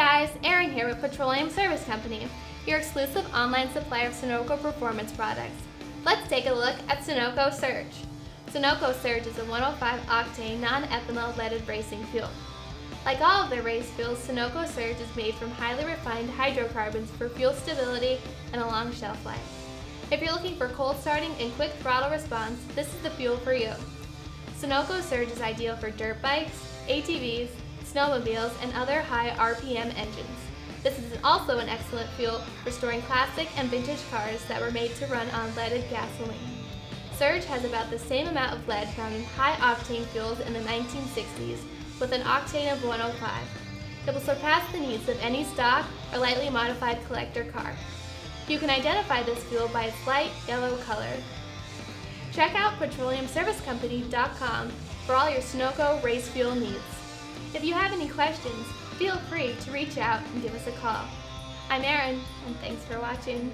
guys, Erin here with Petroleum Service Company, your exclusive online supplier of Sunoco performance products. Let's take a look at Sunoco Surge. Sunoco Surge is a 105 octane non-ethanol leaded racing fuel. Like all of their race fuels, Sunoco Surge is made from highly refined hydrocarbons for fuel stability and a long shelf life. If you're looking for cold starting and quick throttle response, this is the fuel for you. Sunoco Surge is ideal for dirt bikes, ATVs, snowmobiles, and other high RPM engines. This is also an excellent fuel for storing classic and vintage cars that were made to run on leaded gasoline. Surge has about the same amount of lead found in high-octane fuels in the 1960s, with an octane of 105. It will surpass the needs of any stock or lightly modified collector car. You can identify this fuel by its light yellow color. Check out petroleumservicecompany.com for all your Sunoco race fuel needs. If you have any questions, feel free to reach out and give us a call. I'm Erin, and thanks for watching.